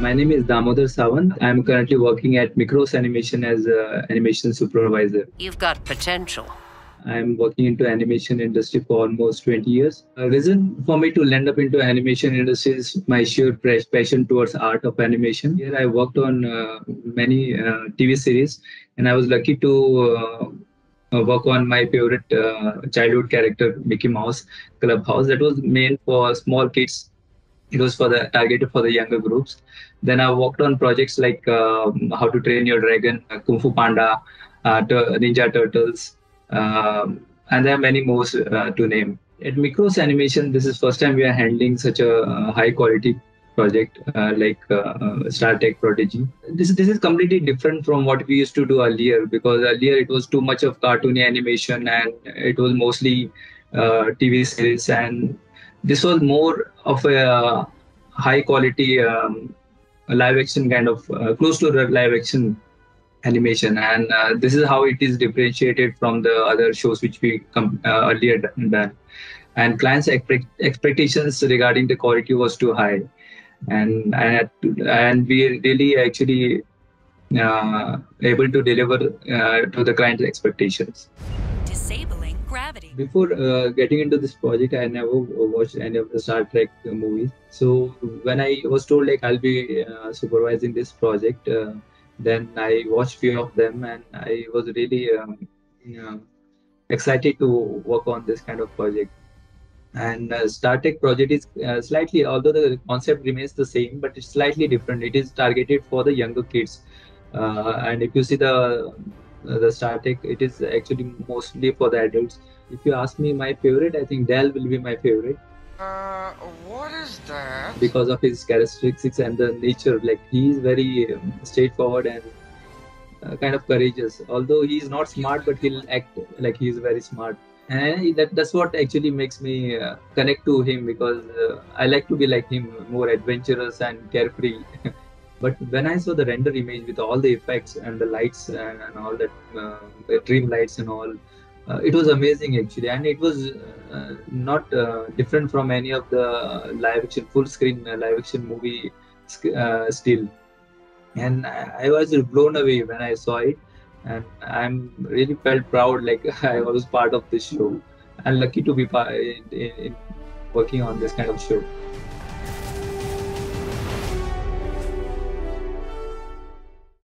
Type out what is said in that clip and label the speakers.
Speaker 1: My name is Damodar Sawant. I'm currently working at Mikros Animation as an animation supervisor.
Speaker 2: You've got potential.
Speaker 1: I'm working into animation industry for almost 20 years. A reason for me to land up into animation industry is my sheer passion towards art of animation. Here I worked on uh, many uh, TV series and I was lucky to uh, uh, work on my favorite uh, childhood character, Mickey Mouse Clubhouse. That was made for small kids. It was for the targeted for the younger groups. Then I worked on projects like um, How to Train Your Dragon, Kung Fu Panda, Ninja Turtles, um, and there are many more uh, to name. At Mikros Animation, this is first time we are handling such a uh, high quality project uh, like uh, uh, Star Trek Prodigy. This this is completely different from what we used to do earlier because earlier it was too much of cartoony animation and it was mostly uh, TV series and this was more of a high quality um, live action kind of close to live action animation. And uh, this is how it is differentiated from the other shows which we com- uh, earlier done. And clients expect- expectations regarding the quality was too high. And and, and we really actually uh, able to deliver uh, to the client's expectations
Speaker 2: gravity
Speaker 1: before uh, getting into this project i never watched any of the star trek movies so when i was told like i'll be uh, supervising this project then I watched few of them, and I was really um, know, excited to work on this kind of project. And uh, Trek project is uh, slightly, although the concept remains the same, but it's slightly different. It is targeted for the younger kids, uh, and if you see the the Star Trek, it is actually mostly for the adults. If you ask me, my favorite, I think Dal will be my favorite.
Speaker 3: Uh, what is that?
Speaker 1: Because of his characteristics and the nature, like he is very um, straightforward and uh, kind of courageous. Although he is not smart, but he'll act like he is very smart. And that, that's what actually makes me uh, connect to him because uh, I like to be like him, more adventurous and carefree. but when I saw the render image with all the effects and the lights and, and all that, uh, the dream lights and all, uh, it was amazing actually. And it was uh, not uh, different from any of the live action full screen live action movie still. And I, was blown away when i saw it. And i'm really felt proud like i was part of this show. And lucky to be part in, in working on this kind of show